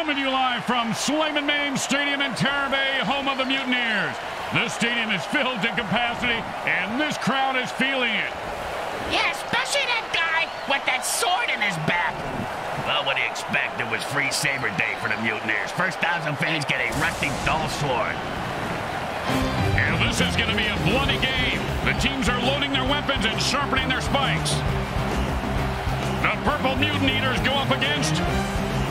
Coming to you live from Slayman Maine Stadium in Bay, home of the Mutaneers. This stadium is filled to capacity, and this crowd is feeling it. Yeah, especially that guy with that sword in his back. Well, what do you expect? It was free saber day for the Mutaneers. First thousand fans get a rusty dull sword. And this is going to be a bloody game. The teams are loading their weapons and sharpening their spikes. The Purple Mutant Eaters go up against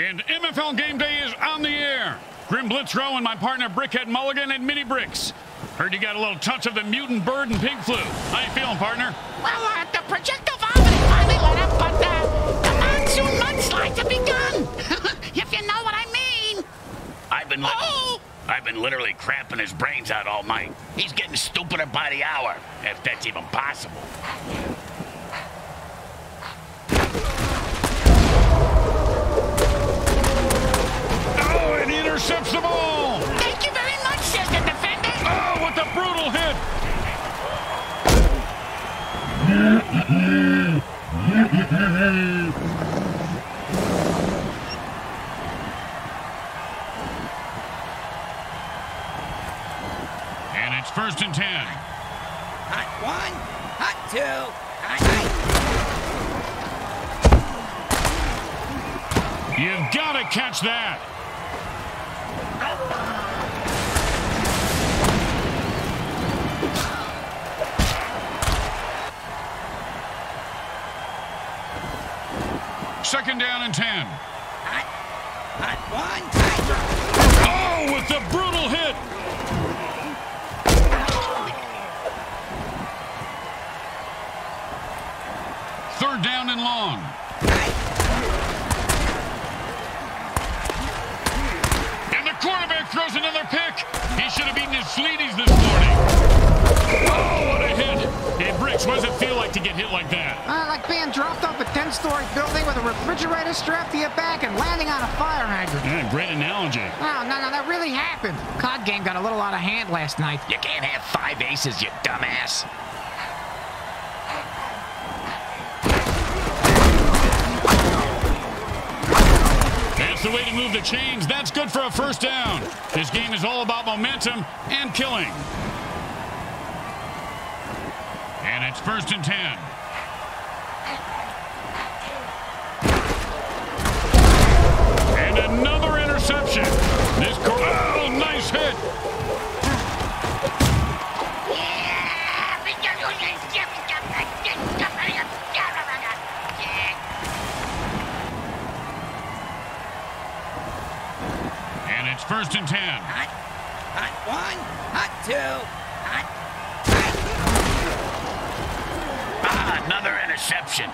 And MFL Game Day is on the air. Grim Blitzrow and my partner Brickhead Mulligan and Mini Bricks. Heard you got a little touch of the mutant bird and pig flu. How you feeling, partner? Well, uh, the projectile vomiting finally let up, but uh, the monsoon mudslides have begun. if you know what I mean. I've been li- Oh! I've been literally cramping his brains out all night. He's getting stupider by the hour, if that's even possible. Oh, and he intercepts the ball. Thank you very much, says the defender. Oh, with a brutal hit. And it's first and ten. Hot one, hot two, hot You've got to catch that. Second down and ten. hot, hot one, hot Oh, with the brutal hit. Third down and long. And the quarterback throws another pick. story building with a refrigerator strapped to your back and landing on a fire hydrant. Yeah, great analogy. No, oh, no, no, that really happened. COD game got a little out of hand last night. You can't have five aces, you dumbass. That's the way to move the chains. That's good for a first down. This game is all about momentum and killing. And it's first and 10. Another interception. This cor- oh, nice hit. And it's first and ten. hot, hot one, hot two, hot, Ah, another interception.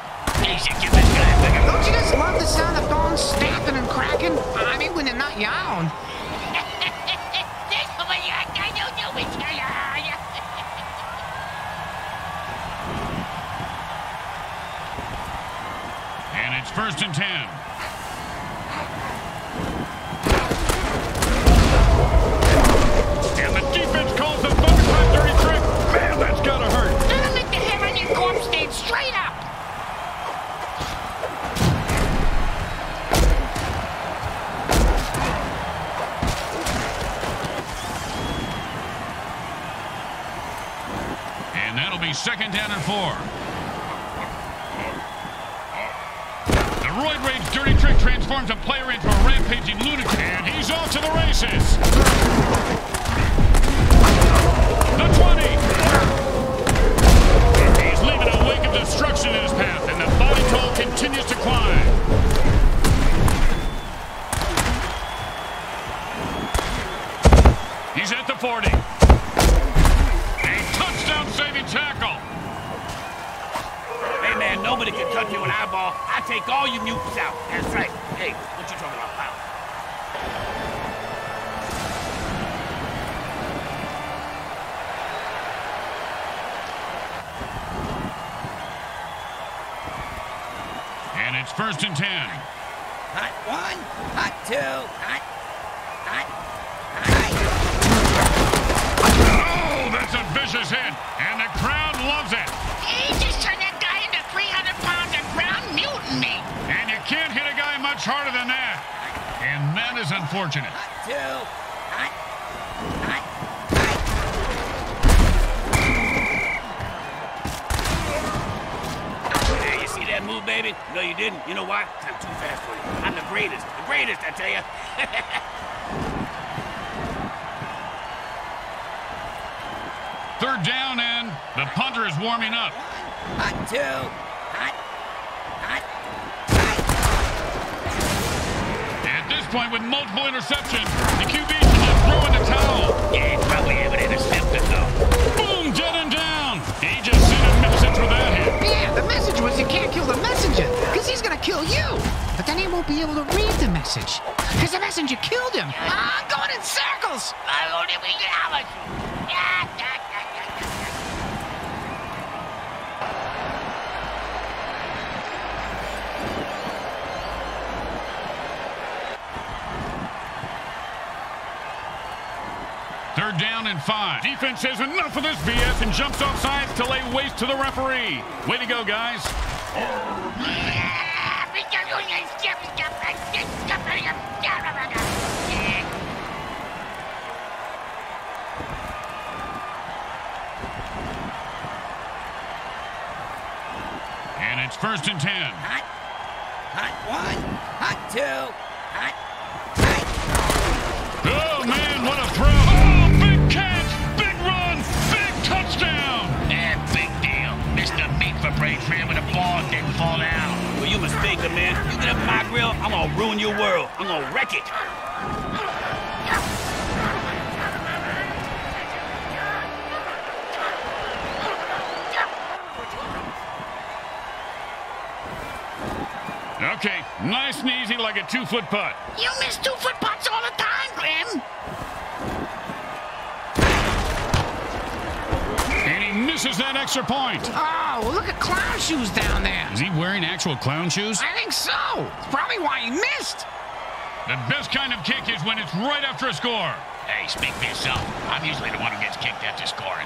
Don't you just love the sound of bones snapping and cracking? I mean, when they're not your and it's first and ten. And the defense calls the 35-33 second down and four. The Roid Rage dirty trick transforms a player into a rampaging lunatic, and he's off to the races. The 20. He's leaving a wake of destruction in his path, and the body toll continues to climb. He's at the 40. cut you an eyeball, I take all you mutants out. That's right. Hey, what you talking about, pal? And it's first and ten. Hot one, hot two, hot, hot, hot. Oh, that's a vicious hit, and the crowd loves it. That is unfortunate. Hot two, hot, hot. Hey, you see that move, baby? No, you didn't. You know why? I'm too fast for you. I'm the greatest. The greatest, I tell you. Third down, and the punter is warming up. Hot two, hot, hot, hot. At this point, with multiple interceptions, the QB should just throw in the towel. yeah, he's probably able to intercept it, though. Boom, dead and down. He just sent a message with that hit. Yeah, the message was you can't kill the messenger, because he's gonna kill you. But then he won't be able to read the message, because the messenger killed him. Ah, I'm going in circles. I only we get out of Yeah, yeah, yeah, yeah, yeah. Third down and five. Defense says enough of this BS and jumps off sides to lay waste to the referee. Way to go, guys. And it's first and ten. Hot, hot one, hot two, hot. Meat for Brains with the ball didn't fall down. Well, you mistaken, man. You get up my grill, I'm gonna ruin your world. I'm gonna wreck it. Okay, nice and easy like a two-foot putt. You missed two foot misses that extra point. Oh, well, look at clown shoes down there. Is he wearing actual clown shoes? I think so. It's probably why he missed. The best kind of kick is when it's right after a score. Hey, speak for yourself. I'm usually the one who gets kicked after scoring.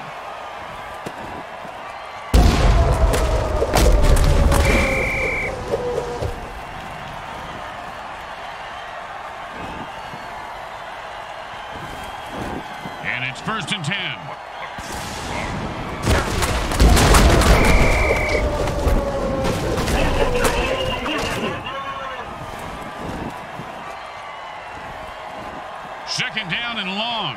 And it's first and ten. Second down and long.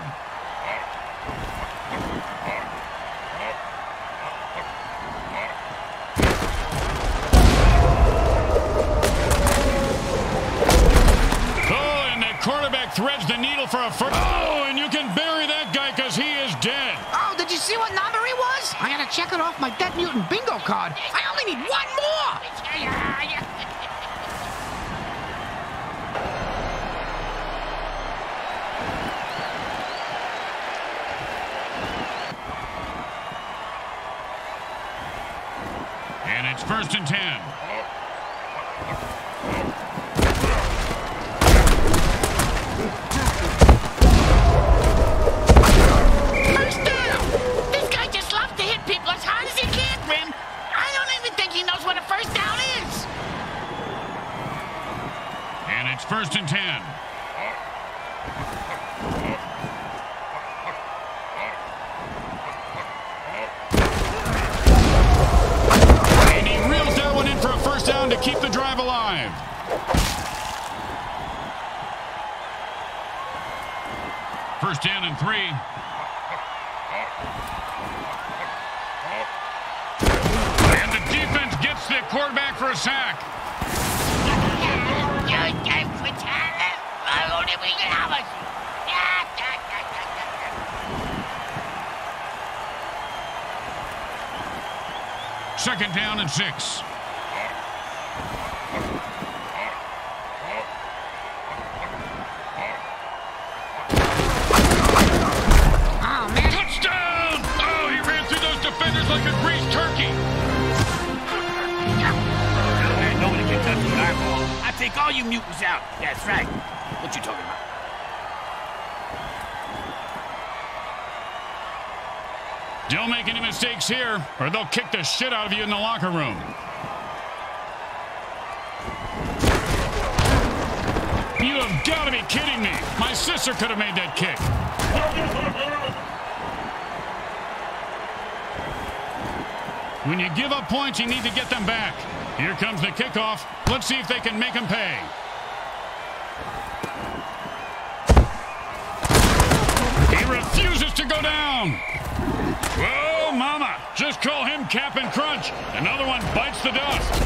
Oh, and the quarterback threads the needle for a first. Oh, and you can bury that guy because he is dead. Oh, did you see what number he was? I gotta check it off my Dead Mutant bingo card. I only need one more. And it's first and ten. First down. This guy just loves to hit people as hard as he can, Grim. I don't even think he knows what a first down is. And it's first and ten. Keep the drive alive. First down and three. And the defense gets the quarterback for a sack. Second down and six. Like a greased turkey. Nobody can touch what I Take all you mutants out. That's right. What you talking about? Don't make any mistakes here, or they'll kick the shit out of you in the locker room. You have got to be kidding me. My sister could have made that kick. When you give up points, you need to get them back. Here comes the kickoff. Let's see if they can make them pay. He refuses to go down. Whoa, mama. Just call him Cap'n Crunch. Another one bites the dust.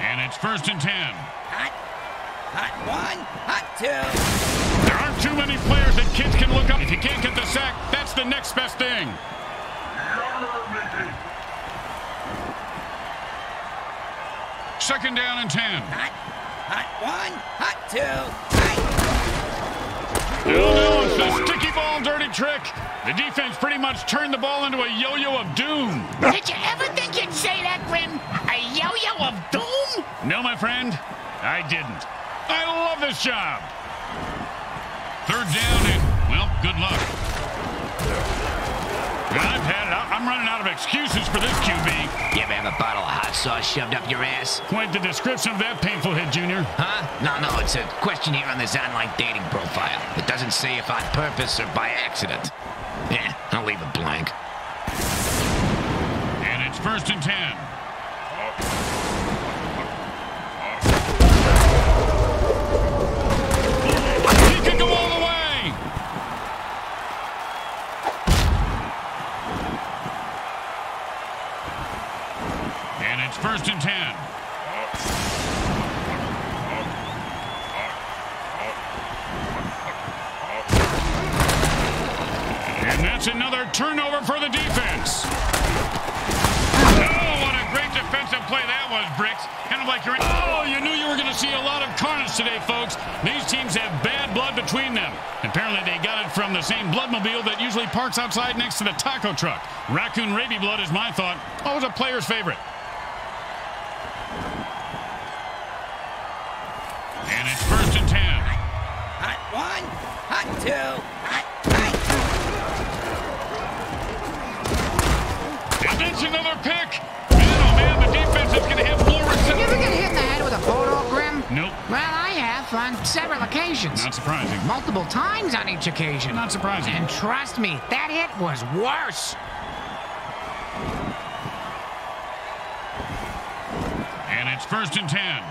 And it's first and ten. Hot. Hot one. Hot two. There aren't too many players that kids can look up. If you can't get the sack, that's the next best thing. Second down and ten. Hot. Hot one. Hot two. Hot. No, no, it's the sticky ball dirty trick. The defense pretty much turned the ball into a yo-yo of doom. Did you ever think you'd say that, Grim? A yo-yo of doom? No, my friend, I didn't. I love this job. Third down and, well, good luck. I've had it. I'm running out of excuses for this QB. You ever have a bottle of hot sauce shoved up your ass? Quite the description of that painful hit, Junior. Huh? No, no, it's a question here on this online dating profile. It doesn't say if on purpose or by accident. Yeah, I'll leave it blank. And it's first and ten. First and ten. And that's another turnover for the defense. Oh, what a great defensive play that was, Bricks. Kind of like you're. Oh, you knew you were going to see a lot of carnage today, folks. These teams have bad blood between them. Apparently, they got it from the same bloodmobile that usually parks outside next to the taco truck. Raccoon Raby blood is my thought. Always a player's favorite. Two. And that's another pick. Man, oh man, the defense is going to have more You ever get hit in the head with a photo, Grim? Nope, Well, I have on several occasions. not surprising. Multiple times on each occasion. Not surprising. And trust me, that hit was worse. And it's first and ten.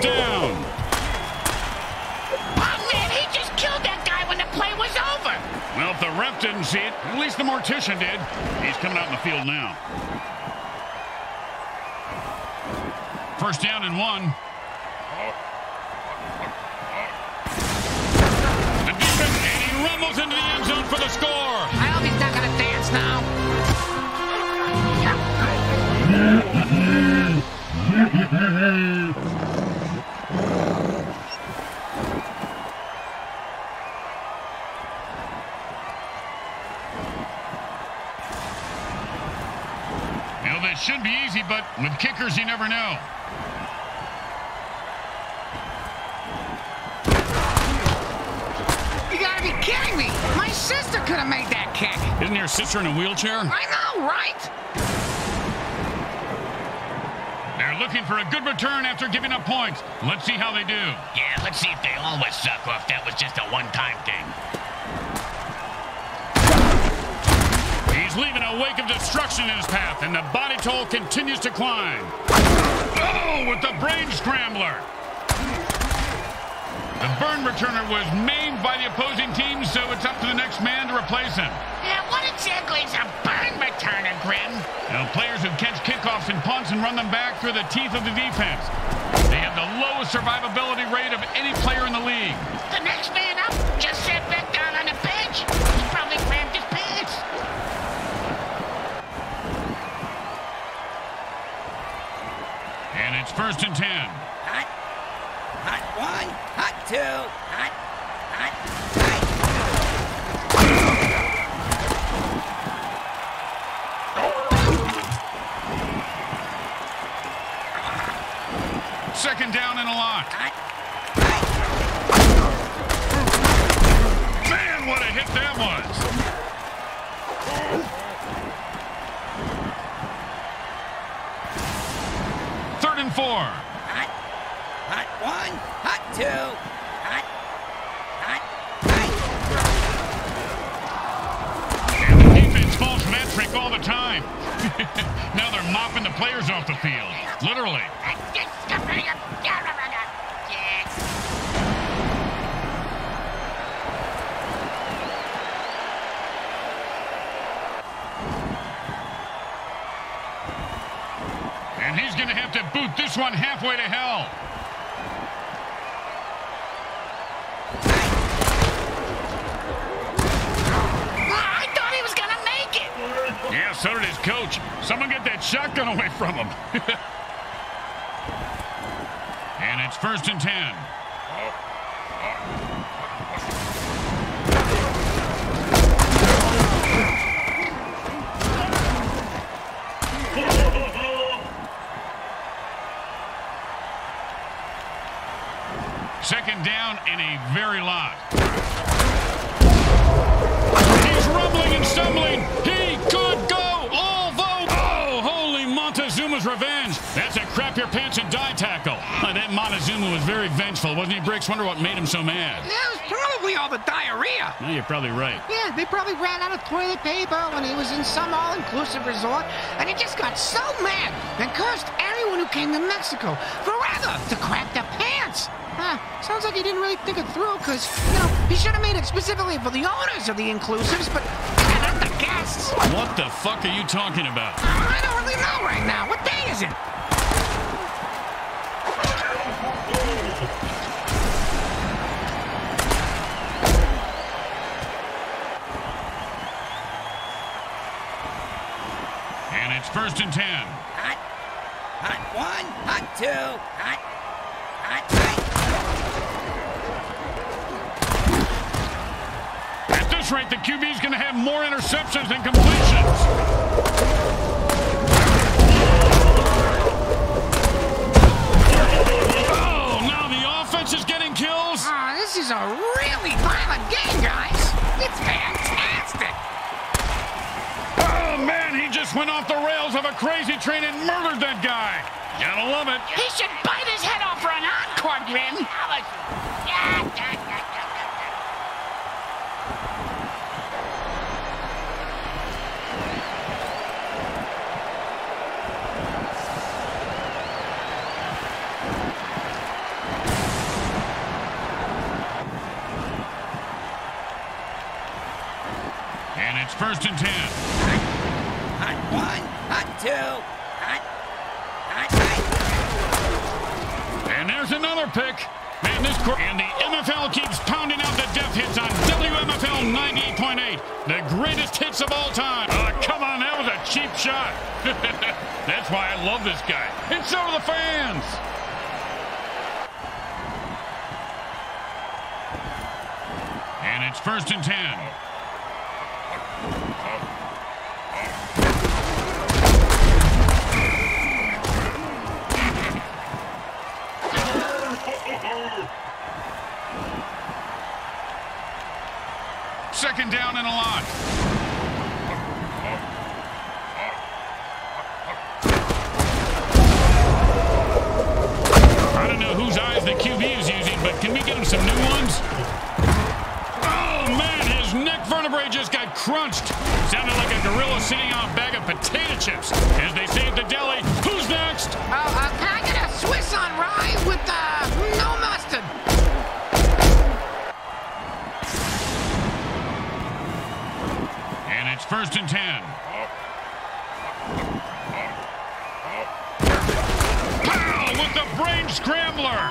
Caught for the first down. Oh, man, he just killed that guy when the play was over. Well, if the ref didn't see it, at least the mortician did. He's coming out in the field now. First down and one. The defense, and he rumbles into the end zone for the score. I hope he's not gonna dance now. You know, that should be easy, but with kickers, you never know. You gotta be kidding me! My sister could have made that kick. Isn't your sister in a wheelchair? I know, right? They're looking for a good return after giving up points. Let's see how they do. Yeah, let's see if they always suck or if that was just a one-time thing. He's leaving a wake of destruction in his path, and the body toll continues to climb. Oh, with the brain scrambler. The burn returner was maimed by the opposing team, so it's up to the next man to replace him. Yeah, what exactly is a burn returner, Grim? Now, players who catch kickoffs and punts and run them back through the teeth of the defense. They have the lowest survivability rate of any player in the league. The next man up just first and ten. Hot. Hot one. Hot two. Hot. Hot. Hot. Second down and a lot. Hot. Hot. Man, what a hit that was. Four. Hot. Hot one. Hot two. Hot. Hot. Hot. The defense falls from all the time. now they're mopping the players off the field. Literally. And he's going to have to boot this one halfway to hell. I thought he was gonna make it. Yeah, so did his coach. Someone get that shotgun away from him. and it's first and ten. Second down and a very lot. He's rumbling and stumbling. He could go, although... Oh, holy Montezuma's revenge. That's a crap your pants and die tackle. Uh, that Montezuma was very vengeful, wasn't he, Bricks? Wonder what made him so mad. That was probably all the diarrhea. No, you're probably right. Yeah, they probably ran out of toilet paper when he was in some all-inclusive resort, and he just got so mad and cursed everyone who came to Mexico forever to crap their pants. Huh, sounds like he didn't really think it through, because, you know, he should have made it specifically for the owners of the inclusives, but not the guests. What the fuck are you talking about? I don't really know right now. What day is it? And it's first and ten. One. Hot two. Hot. Hot. Hot. At this rate, the QB is going to have more interceptions than completions. Oh, now the offense is getting kills. Oh, this is a really violent game, guys. It's fantastic. Oh, man, he just went off the rails of a crazy train and murdered that guy. Gotta love it. He should bite his head off for an encore Grim. And it's first and ten. Hot one. Hot two. Hot. Hot. Hot. And there's another pick. Man, this and the MFL keeps pounding out the death hits on WMFL 98.8, the greatest hits of all time. Oh, come on, that was a cheap shot. That's why I love this guy, and so do the fans. And it's first and ten. Second down and a lot. I don't know whose eyes the QB is using, but can we get him some new ones? Oh, man, his neck vertebrae just got crunched. Sounded like a gorilla sitting on a bag of potato chips. As they say the deli, who's next? Uh, uh, can I get a Swiss on rye with, uh, no first and ten. Pow! With the brain scrambler.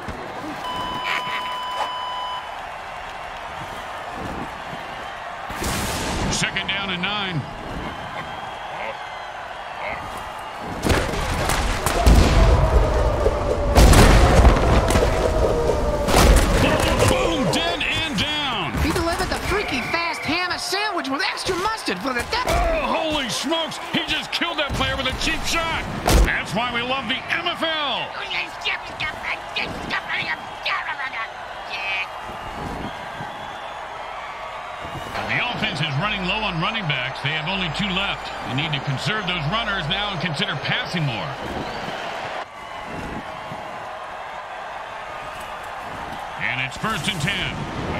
Second down and nine. sandwich with extra mustard for the... Oh, holy smokes! He just killed that player with a cheap shot! That's why we love the MFL! The offense is running low on running backs. They have only two left. They need to conserve those runners now and consider passing more. And it's first and ten.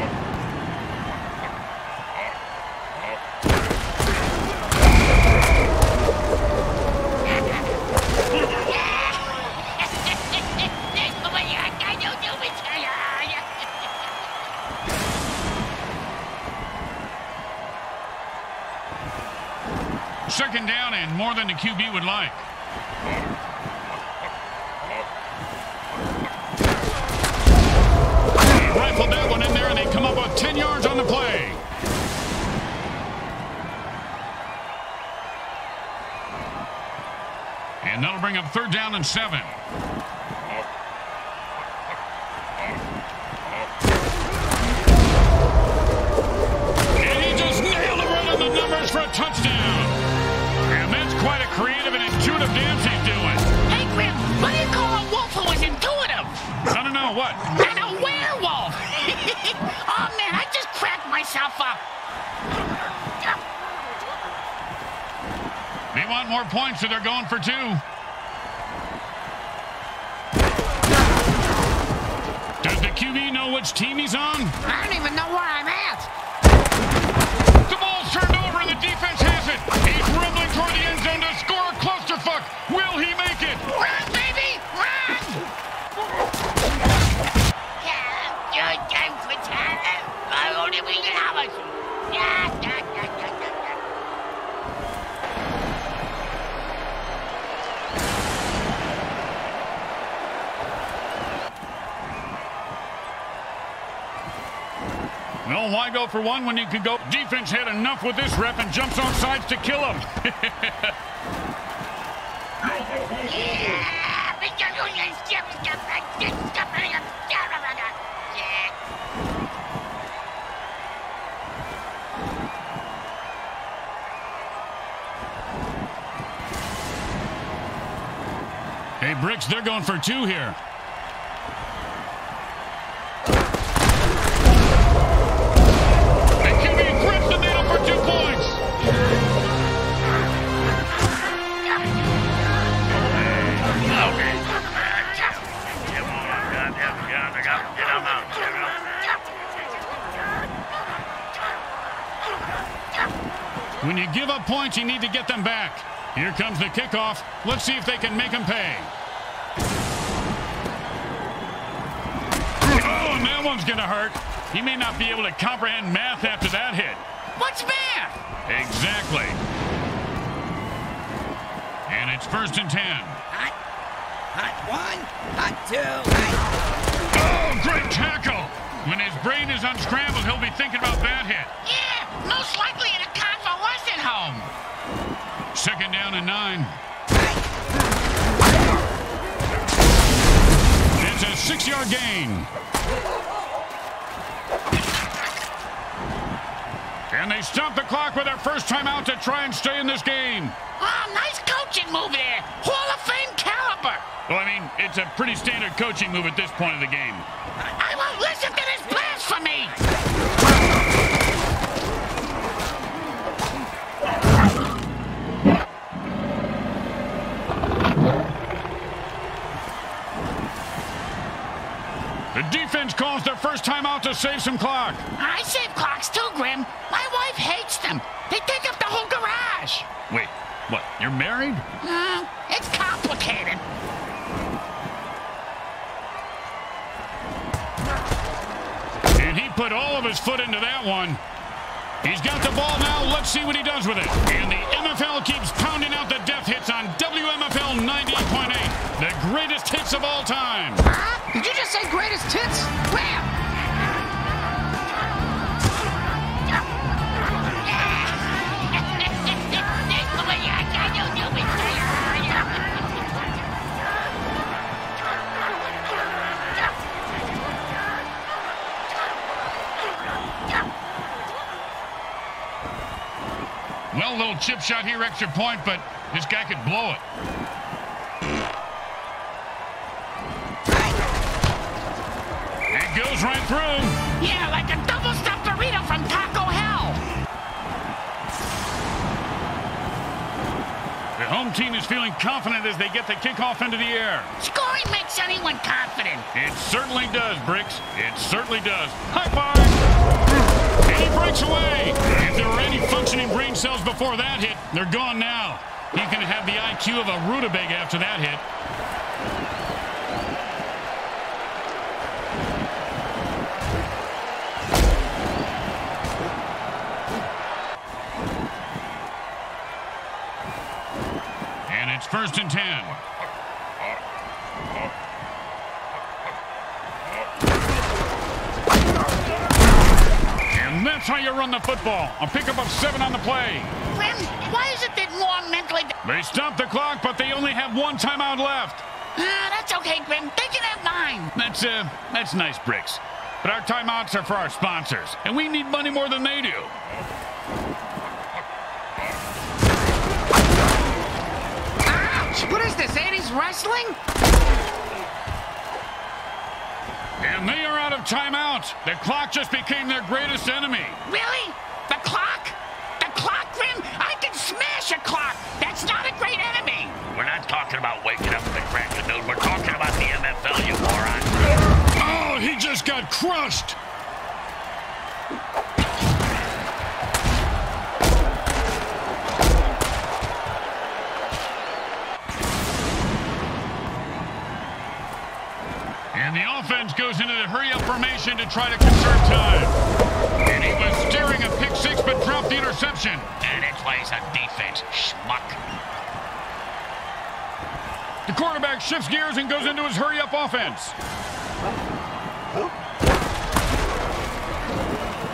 QB would like. Rifled that one in there, and they come up with 10 yards on the play. And that'll bring up third down and seven. Why go for one when you could go? Defense had enough with this rep and jumps off sides to kill him. hey, Bricks, they're going for two here. When you give up points, you need to get them back. Here comes the kickoff. Let's see if they can make them pay. Oh, and that one's going to hurt. He may not be able to comprehend math after that hit. What's math? Exactly. And it's first and ten. Hot, hot one, hot two, hot. Oh, great tackle. When his brain is unscrambled, he'll be thinking about that hit. Yeah, most likely in a. Second down and nine. It's a six-yard gain. And they stop the clock with their first time out to try and stay in this game. Oh, nice coaching move there. Hall of Fame caliber. Well, I mean, it's a pretty standard coaching move at this point of the game. I won't listen to this blasphemy. The defense calls their first time out to save some clock. I save clocks too, Grim. My wife hates them. They take up the whole garage. Wait, what? You're married? Uh, it's complicated. And he put all of his foot into that one. He's got the ball now. Let's see what he does with it. And the MFL keeps pounding out the death hits on WMFL 98.8. Greatest hits of all time. Huh? Did you just say greatest hits? Well, little chip shot here, extra point, but this guy could blow it. goes right through. Yeah, like a double stuffed burrito from Taco Hell. The home team is feeling confident as they get the kickoff into the air. Scoring makes anyone confident. It certainly does, Bricks. It certainly does. High five! And he breaks away. If there were any functioning brain cells before that hit, they're gone now. He's going to have the IQ of a rutabaga after that hit. And it's first and ten. And that's how you run the football. A pickup of seven on the play. Grim, why is it that more mentally... They stopped the clock, but they only have one timeout left. Ah, that's okay, Grim. They can have nine. That's, uh, that's nice, Bricks. But our timeouts are for our sponsors, and we need money more than they do. Ouch! What is this, 80s wrestling? And they are out of timeouts. The clock just became their greatest enemy. Really? The clock? The clock, Grim? I can smash a clock. That's not a great enemy. We're not talking about waking up at the crack of noon. We're talking about the MFL, you moron. Oh, he just got crushed. And the goes into the hurry-up formation to try to conserve time. And he was steering a pick six, but dropped the interception. And it plays on defense, schmuck. The quarterback shifts gears and goes into his hurry-up offense.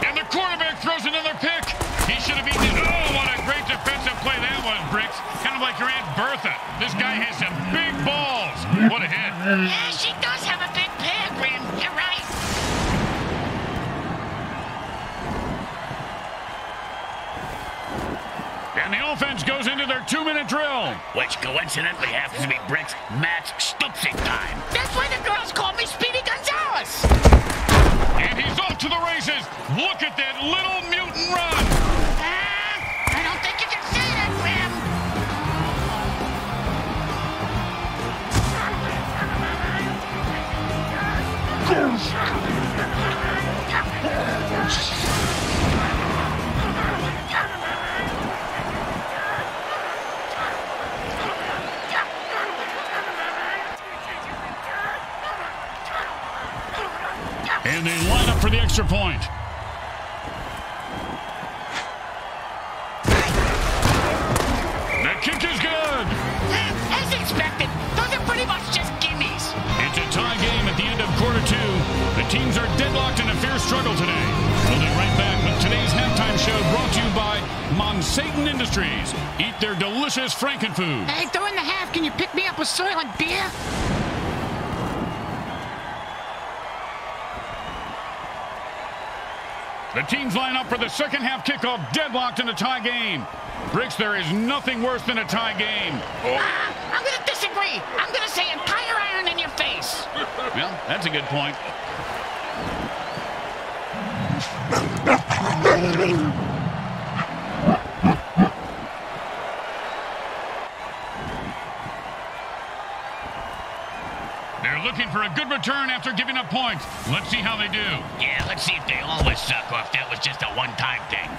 And the quarterback throws another pick. He should have eaten it. Oh, what a great defensive play that was, Bricks. Kind of like your Aunt Bertha. This guy has some big balls. What a hit. Yeah, she And goes into their two-minute drill. Which coincidentally happens to be Brick's Matt's Stoopsing time. That's why the girls call me Speedy for the extra point. The kick is good. As expected, those are pretty much just gimmies. It's a tie game at the end of quarter two. The teams are deadlocked in a fierce struggle today. We'll be right back with today's halftime show brought to you by Monsatan Industries. Eat their delicious Frankenfood. Hey, during the half, can you pick me up a Soylent beer? The teams line up for the second half kickoff, deadlocked in a tie game. Bricks, there is nothing worse than a tie game. Ah, I'm gonna disagree. I'm gonna say a tire iron in your face. Well, that's a good point. They're looking for a good return after giving up points. Let's see how they do. Yeah, let's see if they always suck or if that was just a one-time thing.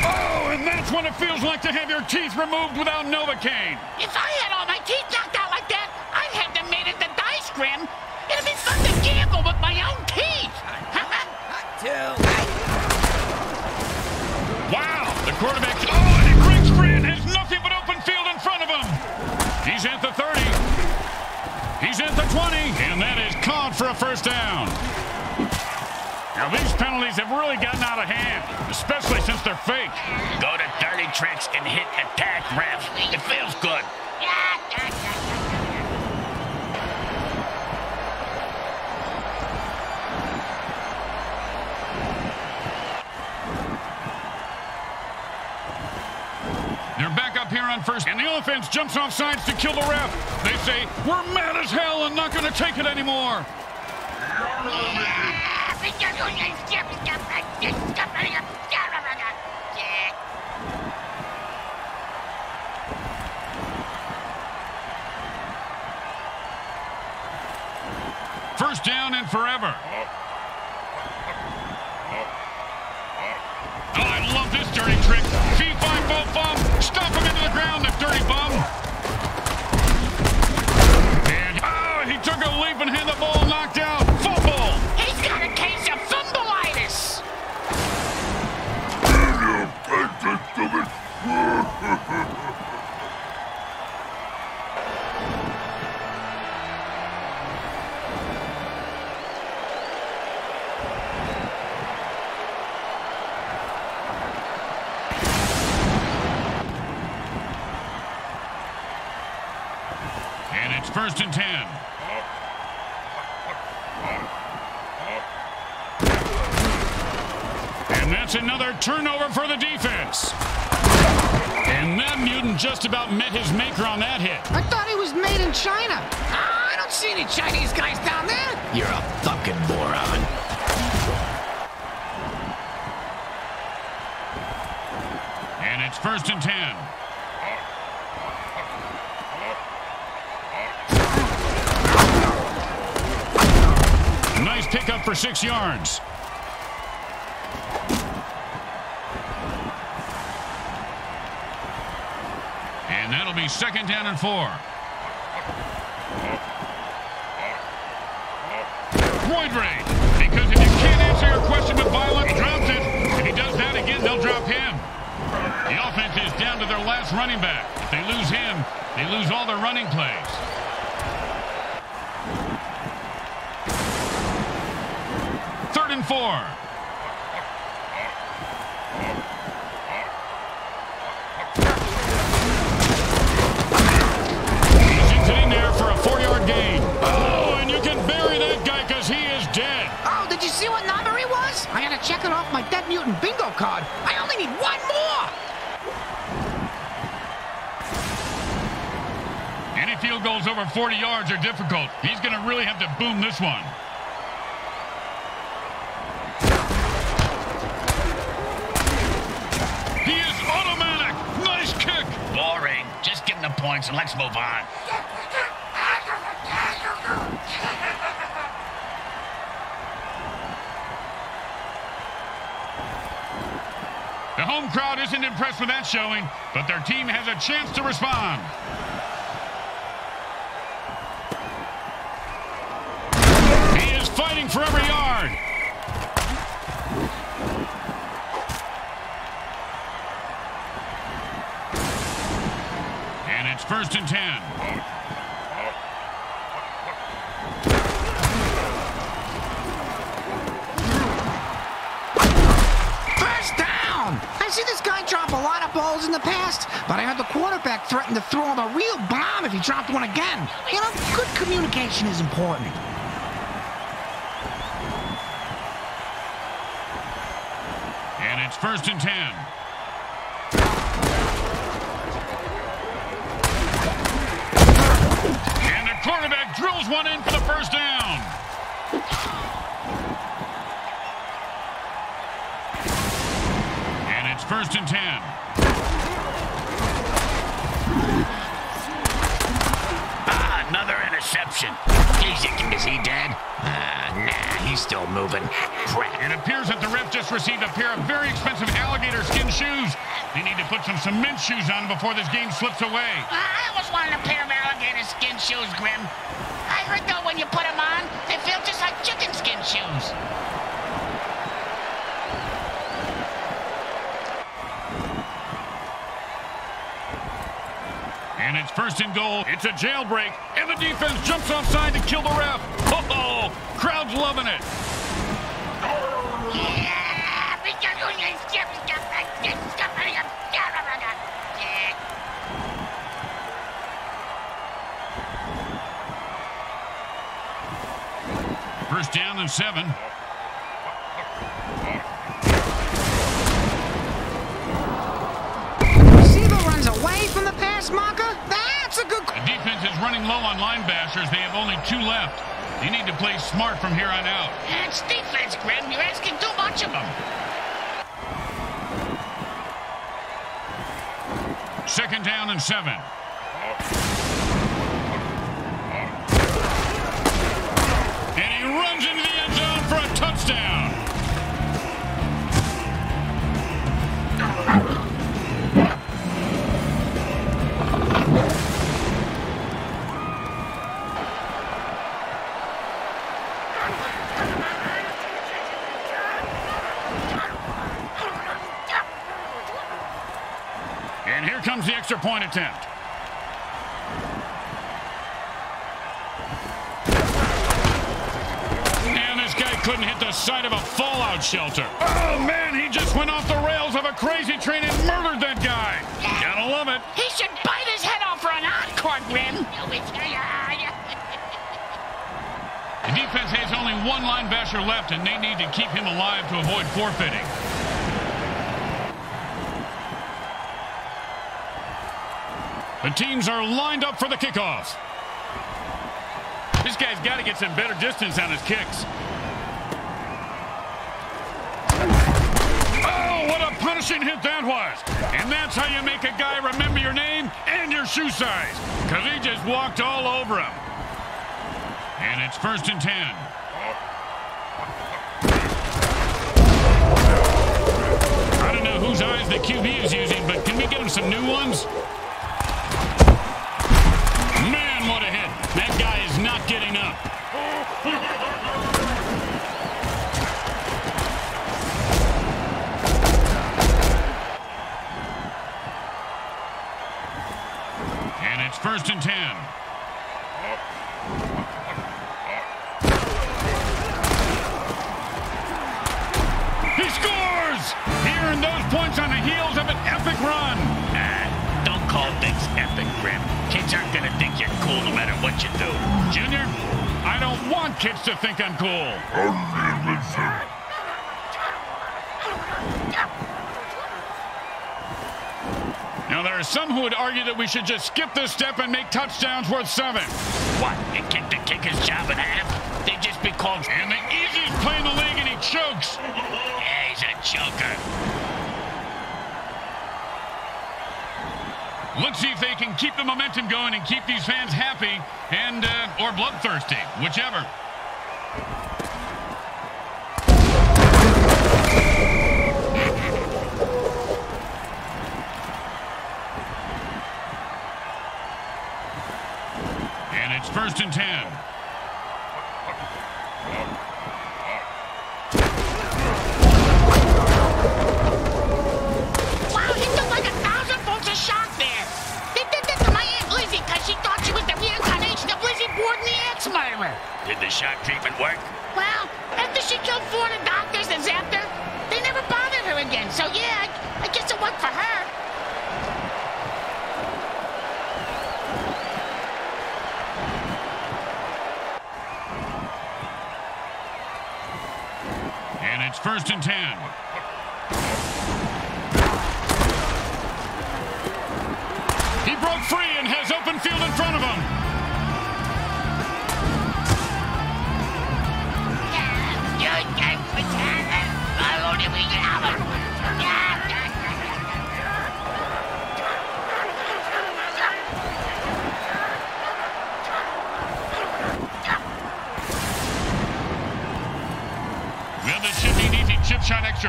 Oh, and that's when it feels like to have your teeth removed without Novocaine. If I had all my teeth knocked out like that, I'd have them made into dice, Grim. It'd be fun to gamble with my own teeth. Hot two. Wow, the quarterback. The 20, and that is caught for a first down. Now, these penalties have really gotten out of hand, especially since they're fake. Go to dirty tricks and hit attack ref. It feels good. Back up here on first, and the offense jumps off sides to kill the ref. They say, we're mad as hell and not going to take it anymore. First down and forever. Oh, I love this dirty trick. Fee, fi, that just about met his maker on that hit. I thought he was made in China. Ah, I don't see any Chinese guys down there. You're a fucking moron. And it's first and ten. Nice pickup for six yards. And that'll second down and four. Roid rage. Because if you can't answer your question with violence, drops it. If he does that again, they'll drop him. The offense is down to their last running back. If they lose him, they lose all their running plays. Third and four. Check it off my Dead Mutant bingo card. I only need one more. Any field goals over 40 yards are difficult. He's going to really have to boom this one. He is automatic. Nice kick. Boring. Just give him the points and let's move on. Home crowd isn't impressed with that showing, but their team has a chance to respond. He is fighting for every yard. And it's first and ten. Down. I see this guy drop a lot of balls in the past, but I heard the quarterback threaten to throw him a real bomb if he dropped one again. You know, good communication is important. And it's first and ten. And the quarterback drills one in for the first down. And it's first and ten. Ah, another interception. Is, he- is he dead? Ah, nah, he's still moving. Crap. It appears that the ref just received a pair of very expensive alligator skin shoes. They need to put some cement shoes on before this game slips away. I always wanted a pair of alligator skin shoes, Grim. I heard though when you put them on, they feel just like chicken skin shoes. And it's first and goal. It's a jailbreak, and the defense jumps offside to kill the ref. Oh, crowd's loving it. First down and seven. Is running low on line bashers. They have only two left. You need to play smart from here on out. It's defense, Grim. You're asking too much of them. Second down and seven. And he runs into attempt. And this guy couldn't hit the side of a fallout shelter. Oh, man, he just went off the rails of a crazy train and murdered that guy. Gotta love it. He should bite his head off for an encore, Grim. Ah, the defense has only one line basher left, and they need to keep him alive to avoid forfeiting. The teams are lined up for the kickoff. This guy's got to get some better distance on his kicks. Oh, what a punishing hit that was. And that's how you make a guy remember your name and your shoe size. Because he just walked all over him. And it's first and ten. I don't know whose eyes the QB is using, but can we get him some new ones? Kids to think I'm cool. Now, there are some who would argue that we should just skip this step and make touchdowns worth seven. What? You kicked the kicker's job in half? They just because... And the easiest play in the league, and he chokes. Yeah, he's a joker. Let's see if they can keep the momentum going and keep these fans happy and uh, or bloodthirsty, whichever. First and ten. Wow, he took like a thousand volts of shock there. They did that to my Aunt Lizzie because she thought she was the reincarnation of Lizzie Borden, the ex-murderer. Did the shock treatment work? Well, after she killed four of the doctors and zapped her, they never bothered her again. So yeah, I, I guess it worked for her. And it's first and ten. He broke free and has open field in front of him. Well,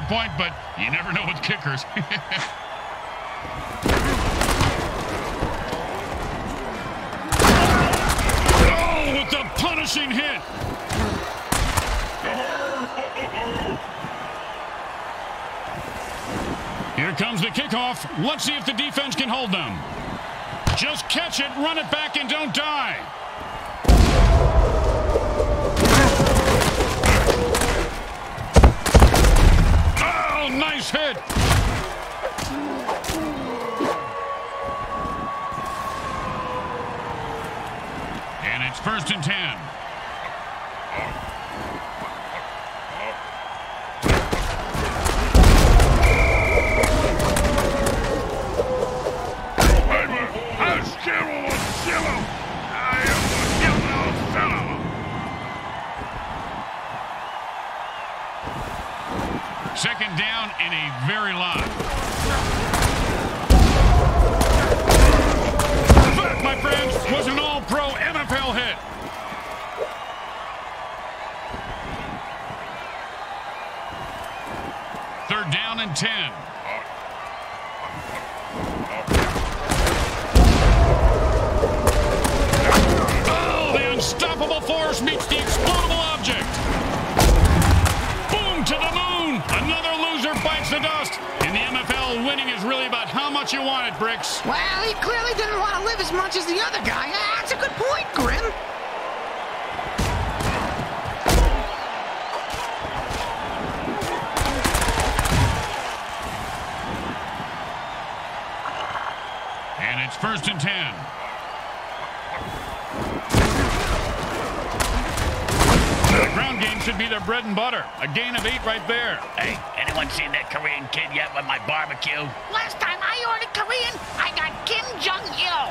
point, but you never know with kickers. oh, with the punishing hit. Here comes the kickoff. Let's see if the defense can hold them. Just catch it, run it back, and don't die. Nice hit. And it's first and ten. Down and 10. Oh, the unstoppable force meets the explodable object. Boom to the moon. Another loser bites the dust. In the MFL, winning is really about how much you want it, Bricks. Well, he clearly didn't want to live as much as the other guy. Ah, that's a good point, Grim. First and 10. The ground game should be their bread and butter. A gain of eight right there. Hey, anyone seen that Korean kid yet with my barbecue? Last time I ordered Korean, I got Kim Jong-il.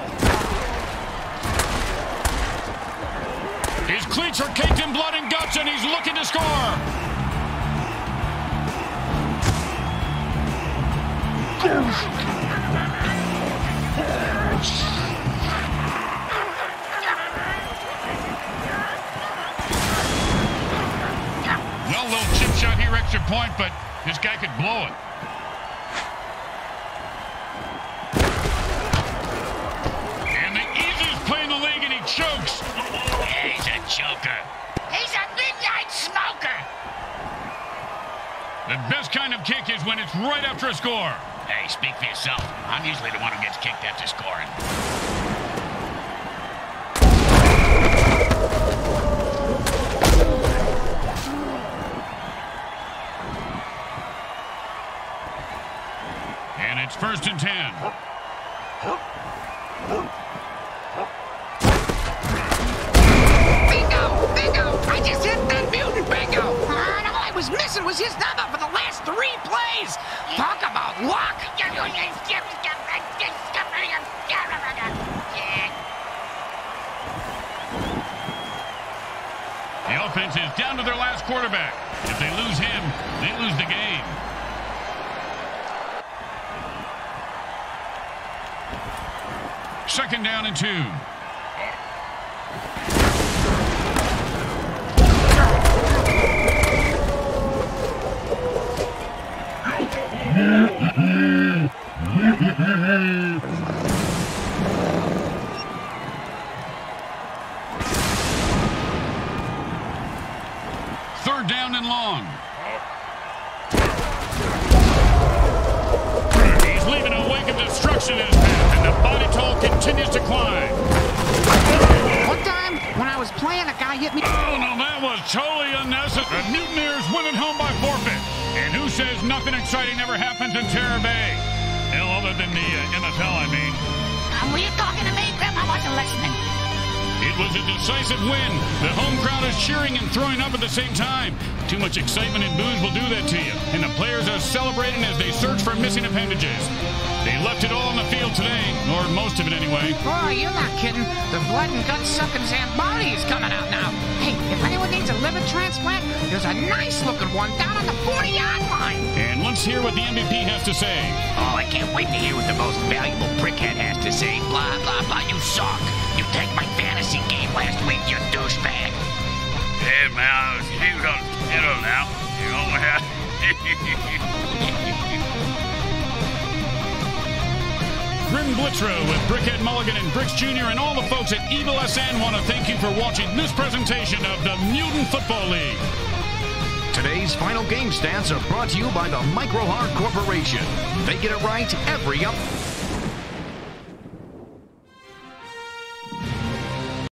His cleats are caked in blood and guts, and he's looking to score. Well, little chip shot here, extra point, but this guy could blow it. And the easiest play in the league, and he chokes. He's a joker. He's a midnight smoker. The best kind of kick is when it's right after a score. Hey, speak for yourself. I'm usually the one who gets kicked after scoring. And it's first and ten. Bingo! Bingo! I just hit that mutant bingo! And all I was missing was his number for the last three plays! Talk about luck! The offense is down to their last quarterback. If they lose him, they lose the game. Second down and two. Third down and long. He's leaving a wake of destruction in his path, and the body toll continues to climb. One time, when I was playing, a guy hit me. Oh, no, that was totally unnecessary. The Mutaneers win at home by forfeit. And who says nothing exciting ever happens in Terror Bay? Hell, other than the uh, MFL, I mean. Um, were you talking to me, Grim? I wasn't listening. It was a decisive win. The home crowd is cheering and throwing up at the same time. Too much excitement and booze will do that to you. And the players are celebrating as they search for missing appendages. They left it all on the field today, or most of it anyway. Boy, you're not kidding. The blood and gut sucking Zamboni is coming out now. Hey, if anyone needs a liver transplant, there's a nice looking one down on the 40 yard line. And let's hear what the MVP has to say. Oh, I can't wait to hear what the most valuable brickhead has to say. Blah, blah, blah. You suck. You take my fantasy game last week, you douchebag. Hey, man, you got, you know now. You know, man. Grim Blitzrow with Brickhead Mulligan and Bricks Jr. and all the folks at Evil SN want to thank you for watching this presentation of the Mutant Football League. Today's final game stats are brought to you by the Microhard Corporation. They get it right every up.